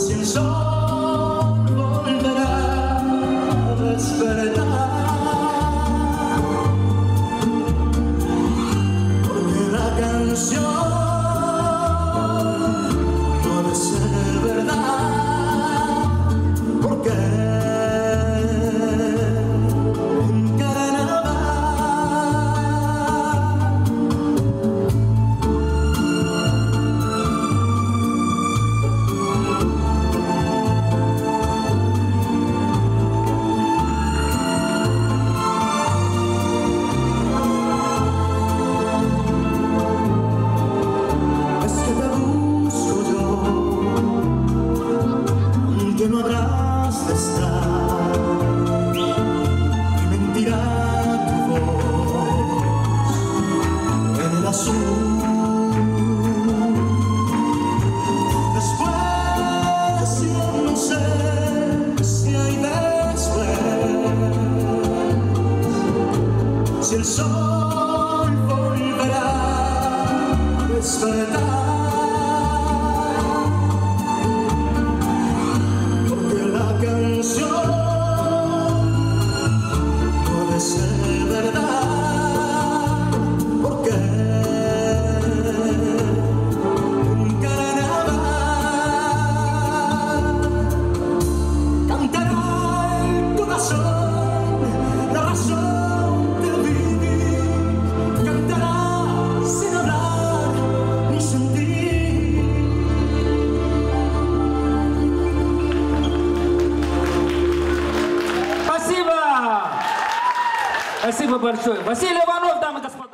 Si el sol volverá a despertar, oye la canción. que no habrás de estar y mentirá tu voz en el azul. si hay después si el sol volverá a despertar. Спасибо большое. Василий Иванов, дамы и господа.